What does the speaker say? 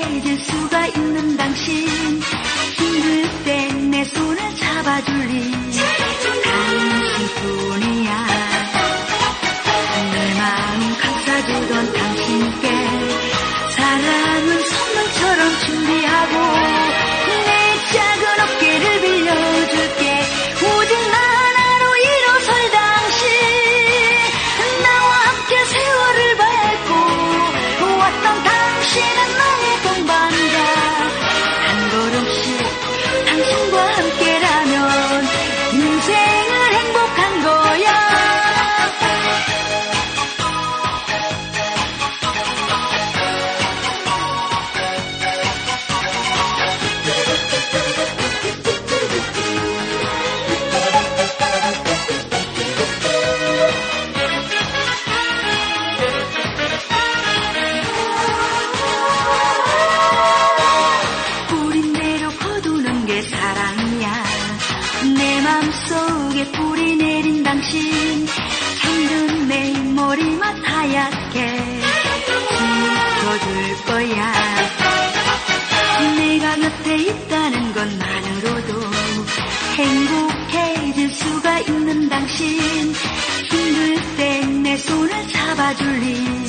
내릴 수가 있는 당신. 힘들 때내 손을 잡아줄리. 속에 뿌리 내린 당신. 잠든 내 머리맡 하얗게. 지켜줄 거야. 내가 곁에 있다는 것만으로도 행복해질 수가 있는 당신. 힘들 땐 내 손을 잡아줄리